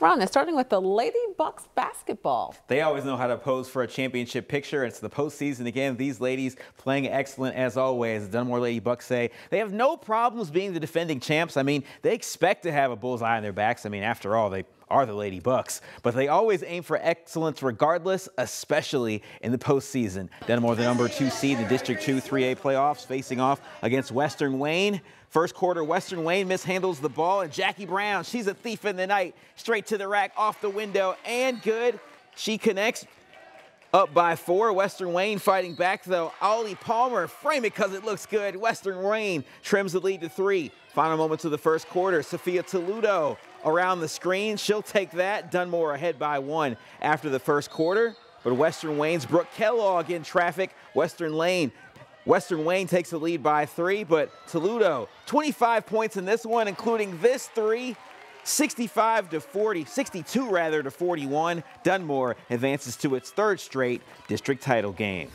Ron, starting with the Lady Bucks basketball. They always know how to pose for a championship picture. It's the postseason again. These ladies playing excellent as always. Dunmore Lady Bucks say they have no problems being the defending champs. I mean, they expect to have a bullseye on their backs. I mean, after all, they are the Lady Bucks, but they always aim for excellence regardless, especially in the postseason. Dunmore, the number two seed in the District 2 3A playoffs, facing off against Western Wayne. First quarter, Western Wayne mishandles the ball, and Jackie Brown, she's a thief in the night, straight to the rack, off the window, and good. She connects up by four. Western Wayne fighting back though. Ollie Palmer, frame it because it looks good. Western Wayne trims the lead to three. Final moments of the first quarter. Sophia Toledo around the screen. She'll take that. Dunmore ahead by one after the first quarter. But Western Wayne's Brooke Kellogg in traffic. Western Lane. Western Wayne takes the lead by three, but Toledo, 25 points in this one, including this three. 65 to 40, 62 rather to 41. Dunmore advances to its third straight district title game.